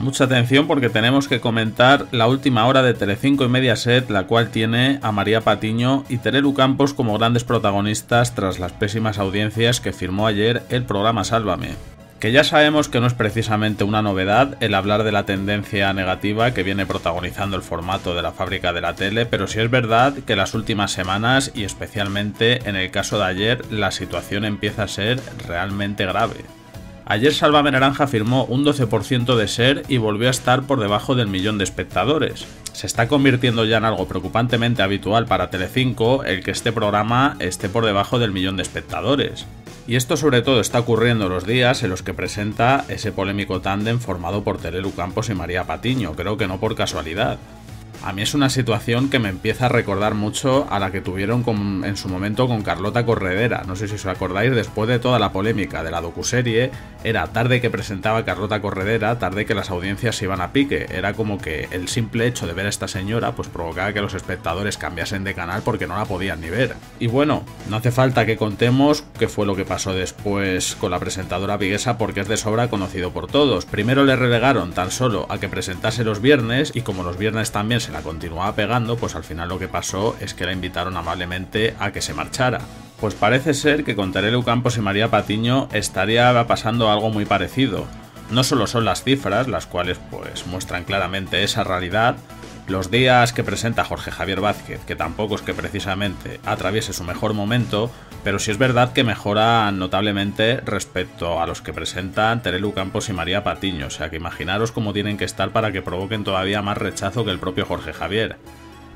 Mucha atención porque tenemos que comentar la última hora de Telecinco y Mediaset, la cual tiene a María Patiño y Terelu Campos como grandes protagonistas tras las pésimas audiencias que firmó ayer el programa Sálvame. Que ya sabemos que no es precisamente una novedad el hablar de la tendencia negativa que viene protagonizando el formato de la fábrica de la tele, pero sí es verdad que las últimas semanas y especialmente en el caso de ayer la situación empieza a ser realmente grave. Ayer Sálvame Naranja firmó un 12% de ser y volvió a estar por debajo del millón de espectadores. Se está convirtiendo ya en algo preocupantemente habitual para Telecinco el que este programa esté por debajo del millón de espectadores. Y esto sobre todo está ocurriendo los días en los que presenta ese polémico tándem formado por Terelu Campos y María Patiño, creo que no por casualidad. A mí es una situación que me empieza a recordar mucho a la que tuvieron en su momento con Carlota Corredera. No sé si os acordáis, después de toda la polémica de la docuserie, era tarde que presentaba Carlota Corredera, tarde que las audiencias se iban a pique. Era como que el simple hecho de ver a esta señora pues provocaba que los espectadores cambiasen de canal porque no la podían ni ver. Y bueno, no hace falta que contemos qué fue lo que pasó después con la presentadora viguesa porque es de sobra conocido por todos. Primero le relegaron tan solo a que presentase los viernes y como los viernes también se la continuaba pegando, pues al final lo que pasó es que la invitaron amablemente a que se marchara. Pues parece ser que con Terelu Campos y María Patiño estaría pasando algo muy parecido. No solo son las cifras, las cuales pues muestran claramente esa realidad, los días que presenta Jorge Javier Vázquez, que tampoco es que precisamente atraviese su mejor momento, pero sí es verdad que mejoran notablemente respecto a los que presentan Terelu Campos y María Patiño, o sea que imaginaros cómo tienen que estar para que provoquen todavía más rechazo que el propio Jorge Javier.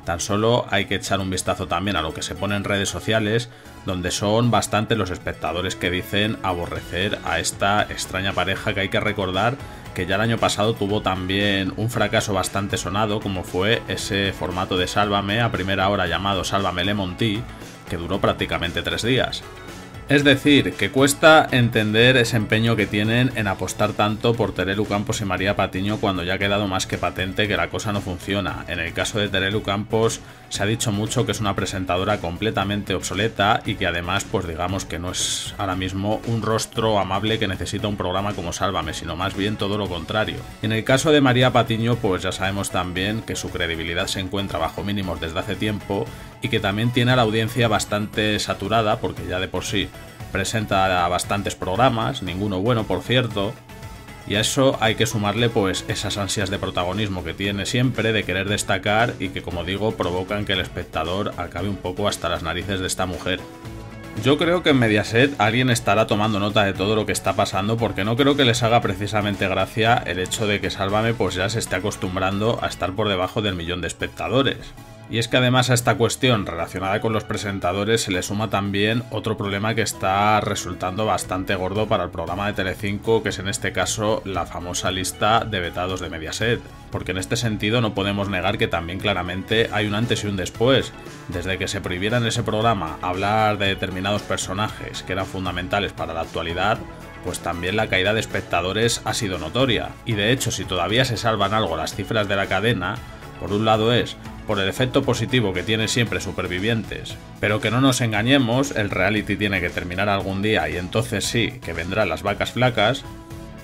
Tan solo hay que echar un vistazo también a lo que se pone en redes sociales, donde son bastante los espectadores que dicen aborrecer a esta extraña pareja que hay que recordar que ya el año pasado tuvo también un fracaso bastante sonado, como fue ese formato de Sálvame a primera hora llamado Sálvame Lemon Tea, que duró prácticamente tres días. Es decir, que cuesta entender ese empeño que tienen en apostar tanto por Terelu Campos y María Patiño cuando ya ha quedado más que patente que la cosa no funciona. En el caso de Terelu Campos se ha dicho mucho que es una presentadora completamente obsoleta y que además pues digamos que no es ahora mismo un rostro amable que necesita un programa como Sálvame, sino más bien todo lo contrario. En el caso de María Patiño pues ya sabemos también que su credibilidad se encuentra bajo mínimos desde hace tiempo y que también tiene a la audiencia bastante saturada porque ya de por sí presenta bastantes programas, ninguno bueno por cierto, y a eso hay que sumarle pues esas ansias de protagonismo que tiene siempre, de querer destacar y que como digo provocan que el espectador acabe un poco hasta las narices de esta mujer. Yo creo que en Mediaset alguien estará tomando nota de todo lo que está pasando porque no creo que les haga precisamente gracia el hecho de que Sálvame pues ya se esté acostumbrando a estar por debajo del millón de espectadores. Y es que además a esta cuestión relacionada con los presentadores se le suma también otro problema que está resultando bastante gordo para el programa de Telecinco, que es en este caso la famosa lista de vetados de Mediaset. Porque en este sentido no podemos negar que también claramente hay un antes y un después. Desde que se prohibiera en ese programa hablar de determinados personajes que eran fundamentales para la actualidad, pues también la caída de espectadores ha sido notoria. Y de hecho, si todavía se salvan algo las cifras de la cadena, por un lado es por el efecto positivo que tiene siempre Supervivientes. Pero que no nos engañemos, el reality tiene que terminar algún día y entonces sí, que vendrán las vacas flacas.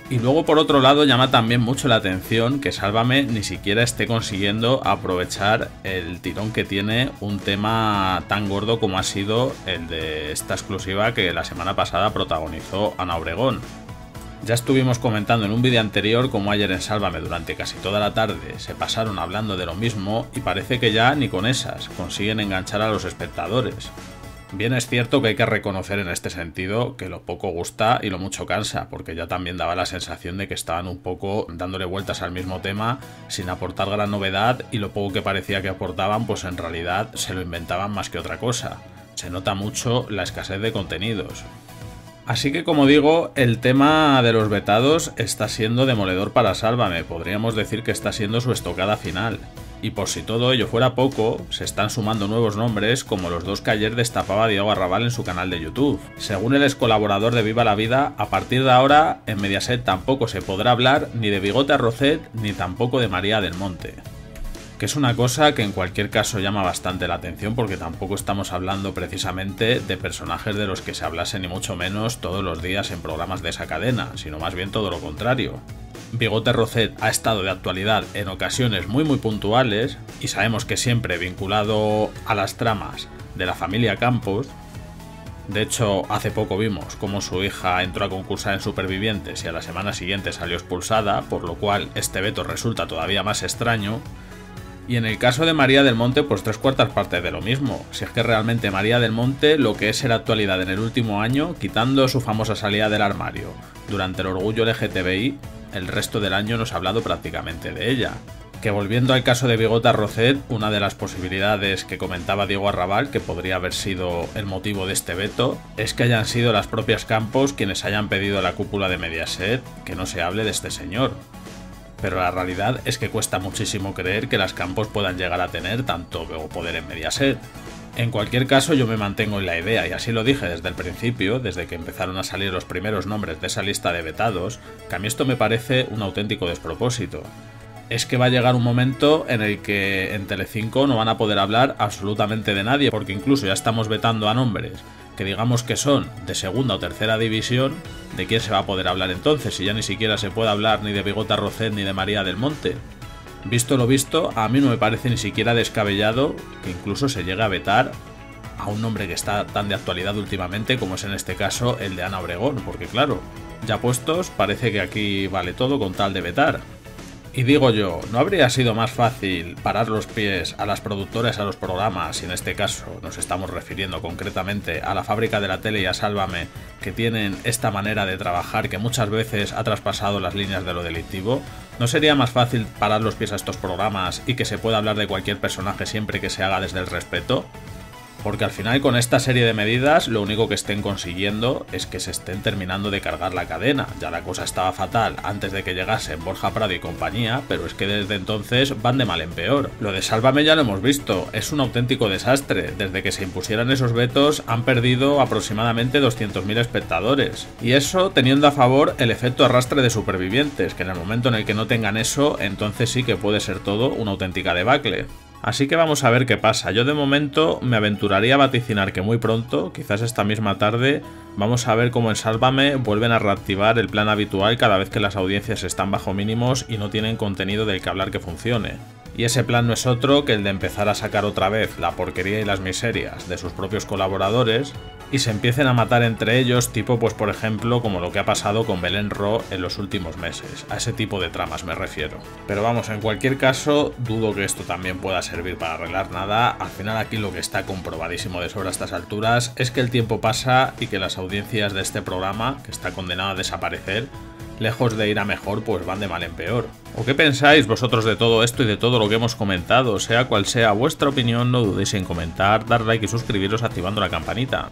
Y luego por otro lado llama también mucho la atención que Sálvame ni siquiera esté consiguiendo aprovechar el tirón que tiene un tema tan gordo como ha sido el de esta exclusiva que la semana pasada protagonizó Ana Obregón. Ya estuvimos comentando en un vídeo anterior como ayer en Sálvame durante casi toda la tarde se pasaron hablando de lo mismo y parece que ya ni con esas consiguen enganchar a los espectadores. Bien es cierto que hay que reconocer en este sentido que lo poco gusta y lo mucho cansa, porque ya también daba la sensación de que estaban un poco dándole vueltas al mismo tema sin aportar gran novedad y lo poco que parecía que aportaban pues en realidad se lo inventaban más que otra cosa. Se nota mucho la escasez de contenidos. Así que como digo, el tema de los vetados está siendo demoledor para Sálvame, podríamos decir que está siendo su estocada final. Y por si todo ello fuera poco, se están sumando nuevos nombres como los dos que ayer destapaba Diego Arrabal en su canal de YouTube. Según el ex colaborador de Viva la Vida, a partir de ahora en Mediaset tampoco se podrá hablar ni de Bigote Arrocet ni tampoco de María del Monte que es una cosa que en cualquier caso llama bastante la atención porque tampoco estamos hablando precisamente de personajes de los que se hablase ni mucho menos todos los días en programas de esa cadena, sino más bien todo lo contrario. Bigote Rocet ha estado de actualidad en ocasiones muy muy puntuales y sabemos que siempre vinculado a las tramas de la familia Campos. De hecho, hace poco vimos cómo su hija entró a concursar en Supervivientes y a la semana siguiente salió expulsada, por lo cual este veto resulta todavía más extraño. Y en el caso de María del Monte, pues tres cuartas partes de lo mismo. Si es que realmente María del Monte lo que es ser actualidad en el último año, quitando su famosa salida del armario durante el orgullo LGTBI, el resto del año no se ha hablado prácticamente de ella. Que volviendo al caso de Bigota Rocet, una de las posibilidades que comentaba Diego Arrabal, que podría haber sido el motivo de este veto, es que hayan sido las propias Campos quienes hayan pedido a la cúpula de Mediaset que no se hable de este señor. Pero la realidad es que cuesta muchísimo creer que las Campos puedan llegar a tener tanto poder en Mediaset. En cualquier caso, yo me mantengo en la idea, y así lo dije desde el principio, desde que empezaron a salir los primeros nombres de esa lista de vetados, que a mí esto me parece un auténtico despropósito es que va a llegar un momento en el que en Telecinco no van a poder hablar absolutamente de nadie, porque incluso ya estamos vetando a nombres que digamos que son de segunda o tercera división, ¿de quién se va a poder hablar entonces? Si ya ni siquiera se puede hablar ni de Bigota Rocet ni de María del Monte. Visto lo visto, a mí no me parece ni siquiera descabellado que incluso se llegue a vetar a un nombre que está tan de actualidad últimamente como es en este caso el de Ana Obregón, porque claro, ya puestos parece que aquí vale todo con tal de vetar. Y digo yo, ¿no habría sido más fácil parar los pies a las productoras, a los programas, y en este caso nos estamos refiriendo concretamente a la fábrica de la tele y a Sálvame, que tienen esta manera de trabajar que muchas veces ha traspasado las líneas de lo delictivo? ¿No sería más fácil parar los pies a estos programas y que se pueda hablar de cualquier personaje siempre que se haga desde el respeto? Porque al final con esta serie de medidas lo único que estén consiguiendo es que se estén terminando de cargar la cadena. Ya la cosa estaba fatal antes de que llegasen Borja Prado y compañía, pero es que desde entonces van de mal en peor. Lo de Sálvame ya lo hemos visto, es un auténtico desastre. Desde que se impusieran esos vetos han perdido aproximadamente 200.000 espectadores. Y eso teniendo a favor el efecto arrastre de supervivientes, que en el momento en el que no tengan eso, entonces sí que puede ser todo una auténtica debacle. Así que vamos a ver qué pasa. Yo de momento me aventuraría a vaticinar que muy pronto, quizás esta misma tarde, vamos a ver cómo en Sálvame vuelven a reactivar el plan habitual cada vez que las audiencias están bajo mínimos y no tienen contenido del que hablar que funcione. Y ese plan no es otro que el de empezar a sacar otra vez la porquería y las miserias de sus propios colaboradores y se empiecen a matar entre ellos, tipo pues por ejemplo como lo que ha pasado con Belén Ro en los últimos meses. A ese tipo de tramas me refiero. Pero vamos, en cualquier caso, dudo que esto también pueda servir para arreglar nada. Al final aquí lo que está comprobadísimo de sobre estas alturas es que el tiempo pasa y que las audiencias de este programa, que está condenado a desaparecer, lejos de ir a mejor, pues van de mal en peor. ¿O qué pensáis vosotros de todo esto y de todo lo que hemos comentado? Sea cual sea vuestra opinión, no dudéis en comentar, dar like y suscribiros activando la campanita.